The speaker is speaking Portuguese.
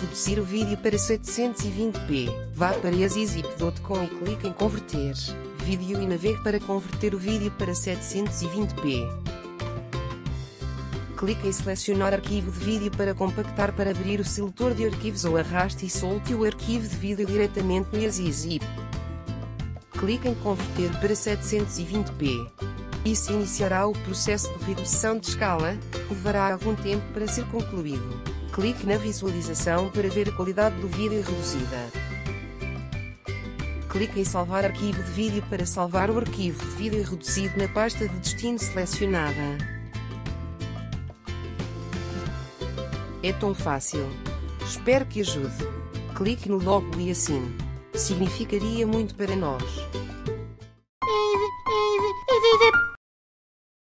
Reduzir o vídeo para 720p? Vá para easizip.com e clique em converter vídeo e navegue para converter o vídeo para 720p. Clique em selecionar arquivo de vídeo para compactar para abrir o seletor de arquivos ou arraste e solte o arquivo de vídeo diretamente no EasyZip. Clique em converter para 720p. Isso iniciará o processo de redução de escala, que levará algum tempo para ser concluído. Clique na visualização para ver a qualidade do vídeo reduzida. Clique em salvar arquivo de vídeo para salvar o arquivo de vídeo reduzido na pasta de destino selecionada. É tão fácil. Espero que ajude. Clique no logo e assine. Significaria muito para nós.